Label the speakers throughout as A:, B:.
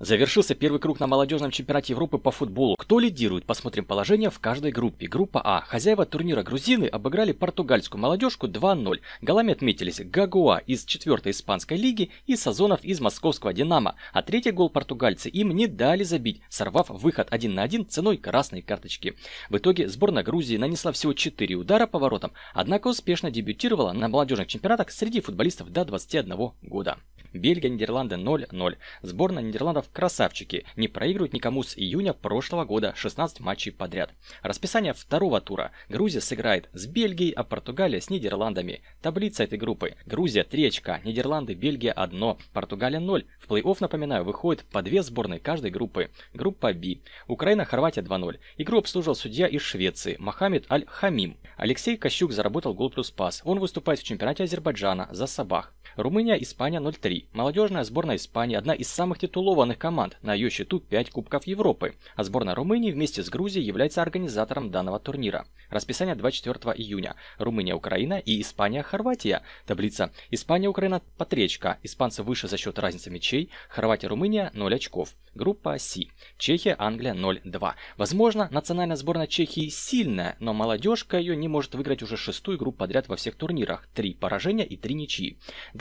A: Завершился первый круг на молодежном чемпионате Европы по футболу. Кто лидирует? Посмотрим положение в каждой группе. Группа А. Хозяева турнира грузины обыграли португальскую молодежку 2-0. Голами отметились Гагуа из 4 испанской лиги и Сазонов из московского Динамо. А третий гол португальцы им не дали забить, сорвав выход 1 на 1 ценой красной карточки. В итоге сборная Грузии нанесла всего 4 удара по воротам, однако успешно дебютировала на молодежных чемпионатах среди футболистов до 21 года. Бельгия, Нидерланды 0-0. Сборная Нидерландов красавчики, не проигрывают никому с июня прошлого года 16 матчей подряд. Расписание второго тура. Грузия сыграет с Бельгией, а Португалия с Нидерландами. Таблица этой группы. Грузия 3 очка, Нидерланды, Бельгия 1, Португалия 0. В плей-офф, напоминаю, выходит по две сборные каждой группы. Группа B. Украина, Хорватия 2-0. Игру обслуживал судья из Швеции Мохаммед Аль-Хамим. Алексей Кощук заработал гол плюс пас. Он выступает в чемпионате Азербайджана за Сабах. Румыния, Испания 0-3. Молодежная сборная Испании одна из самых титулованных команд, на ее счету 5 Кубков Европы, а сборная Румынии вместе с Грузией является организатором данного турнира. Расписание 24 июня. Румыния, Украина и Испания, Хорватия. Таблица. Испания, Украина по 3 очка, испанцы выше за счет разницы мячей, Хорватия, Румыния 0 очков. Группа С. Чехия, Англия 0-2. Возможно, национальная сборная Чехии сильная, но молодежка ее не может выиграть уже шестую игру подряд во всех турнирах. Три поражения и три ничьи.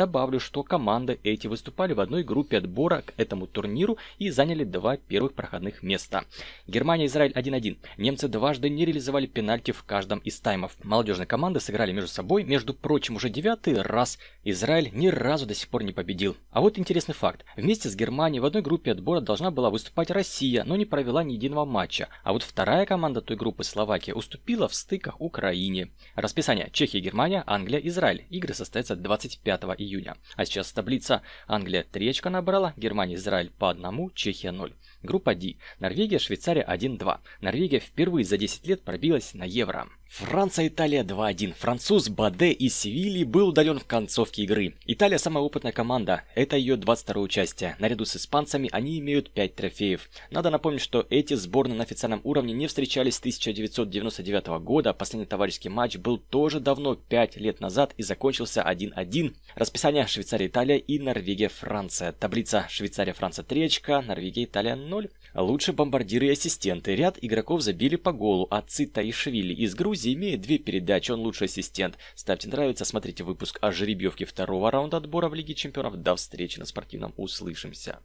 A: Добавлю, что команды эти выступали в одной группе отбора к этому турниру и заняли два первых проходных места. Германия, Израиль 1-1. Немцы дважды не реализовали пенальти в каждом из таймов. Молодежные команды сыграли между собой, между прочим, уже девятый раз. Израиль ни разу до сих пор не победил. А вот интересный факт. Вместе с Германией в одной группе отбора должна была выступать Россия, но не провела ни единого матча. А вот вторая команда той группы Словакия уступила в стыках Украине. Расписание. Чехия, Германия, Англия, Израиль. Игры состоятся 25 июня. А сейчас таблица. Англия 3 очка набрала, Германия, Израиль по одному, Чехия 0. Группа D. Норвегия, Швейцария 1-2. Норвегия впервые за 10 лет пробилась на Евро. Франция, Италия 2-1. Француз Баде из Севильи был удален в концовке игры. Италия самая опытная команда. Это ее 22 участие. Наряду с испанцами они имеют 5 трофеев. Надо напомнить, что эти сборные на официальном уровне не встречались с 1999 года. Последний товарищеский матч был тоже давно, 5 лет назад, и закончился 1-1. Расписание Швейцария-Италия и Норвегия-Франция. Таблица Швейцария-Франция 3 очка, Норвегия-Италия 1-0, лучше бомбардиры и ассистенты. Ряд игроков забили по голу, а Цитаришвили из Грузии имеет две передачи, он лучший ассистент. Ставьте нравится, смотрите выпуск о жеребьевке второго раунда отбора в Лиге чемпионов. До встречи на спортивном. Услышимся.